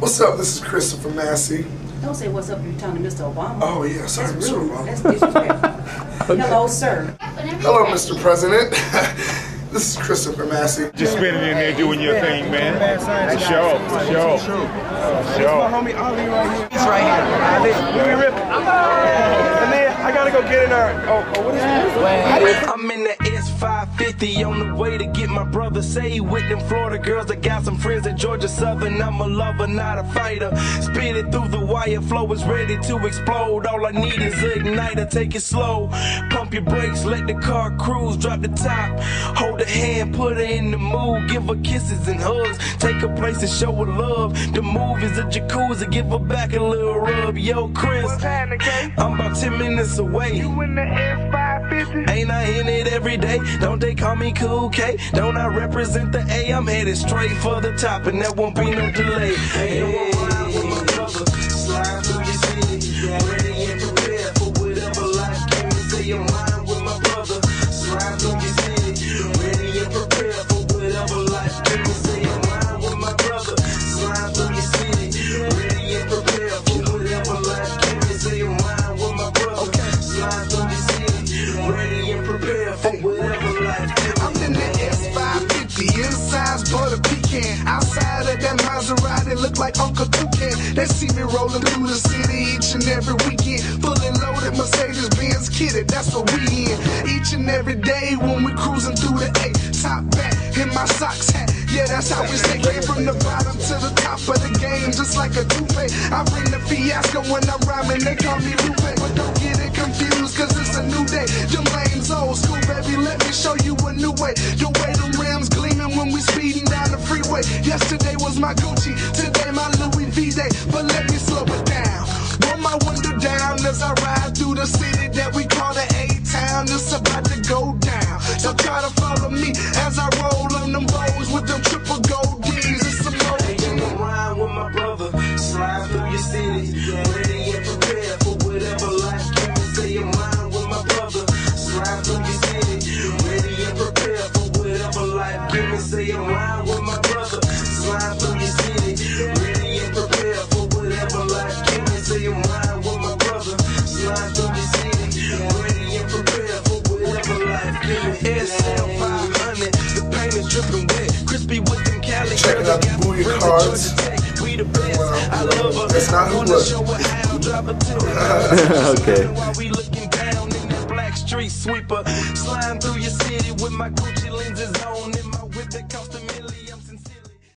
What's up? This is Christopher Massey. Don't say what's up, you're talking to Mr. Obama. Oh, yeah, sorry, That's Mr. rude. Obama. That's disrespectful. Hello, sir. Hello, Mr. President. this is Christopher Massey. Just spinning in there doing your thing, man. For sure, for sure. For sure. homie Ali right here. He's right here. Ali, let me rip. And then I gotta go get in there. Oh, oh what is it? I'm in the S550 on the way to get my brother saved with them Florida girls. I got some friends at Georgia Southern. I'm a lover, not a fighter. Spit it through the wire, flow is ready to explode. All I need is an igniter, take it slow. Pump your brakes, let the car cruise, drop the top. Hold her hand, put her in the mood, give her kisses and hugs. Take her place and show her love. The move is a jacuzzi, give her back a little rub. Yo, Chris, I'm about 10 minutes away. You in the S550? Ain't I in it every day? Don't they call me Cool K? Don't I represent the A? I'm headed straight for the top, and there won't be no delay. Hey, like Uncle Toucan. They see me rolling through the city each and every weekend. Fully loaded Mercedes Benz kitted, that's what we in. Each and every day when we cruising through the A. Top back in my socks hat. Yeah, that's how we stay. Came from the bottom to the top of the game, just like a toupee. I bring the fiasco when I'm rhyming, they call me Lupe. But don't get it confused, cause it's a new day. Them lanes old school, baby, let me show you a new way. The way the rims gleaming when we speeding Yesterday was my Gucci, today my Louis V day. But let me slow it down. Roll my window down as I ride through the city that we call the A-Town. It's about to go down. So try to follow me is wet, crispy with them Cali Checking out the booty cards. we the best. I love her. That's not who was. show her how. Drop her to Okay. While we looking down in that black street sweeper, sliding through your city with my Gucci lenses on.